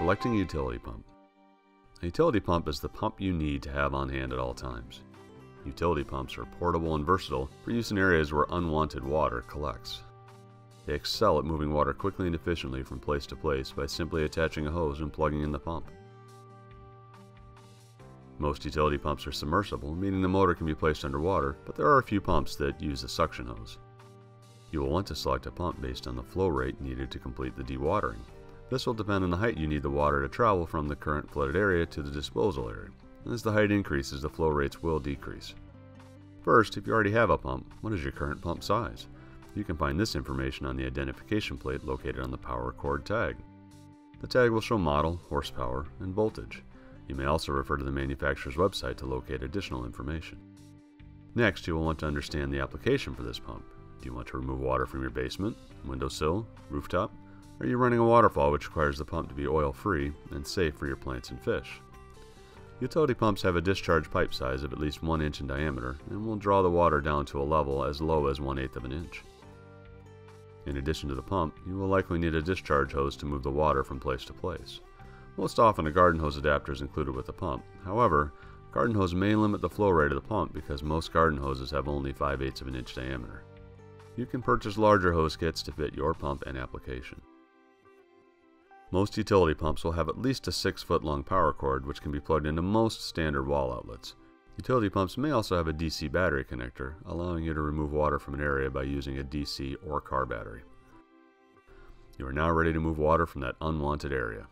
Selecting a utility pump. A utility pump is the pump you need to have on hand at all times. Utility pumps are portable and versatile for use in areas where unwanted water collects. They excel at moving water quickly and efficiently from place to place by simply attaching a hose and plugging in the pump. Most utility pumps are submersible, meaning the motor can be placed underwater, but there are a few pumps that use a suction hose. You will want to select a pump based on the flow rate needed to complete the dewatering. This will depend on the height you need the water to travel from the current flooded area to the disposal area. As the height increases, the flow rates will decrease. First, if you already have a pump, what is your current pump size? You can find this information on the identification plate located on the power cord tag. The tag will show model, horsepower, and voltage. You may also refer to the manufacturer's website to locate additional information. Next, you will want to understand the application for this pump. Do you want to remove water from your basement, windowsill, rooftop? Are you running a waterfall which requires the pump to be oil free and safe for your plants and fish? Utility pumps have a discharge pipe size of at least 1 inch in diameter and will draw the water down to a level as low as 1 8 of an inch. In addition to the pump, you will likely need a discharge hose to move the water from place to place. Most often a garden hose adapter is included with the pump. However, garden hose may limit the flow rate of the pump because most garden hoses have only 5 8 of an inch diameter. You can purchase larger hose kits to fit your pump and application. Most utility pumps will have at least a 6 foot long power cord which can be plugged into most standard wall outlets. Utility pumps may also have a DC battery connector, allowing you to remove water from an area by using a DC or car battery. You are now ready to move water from that unwanted area.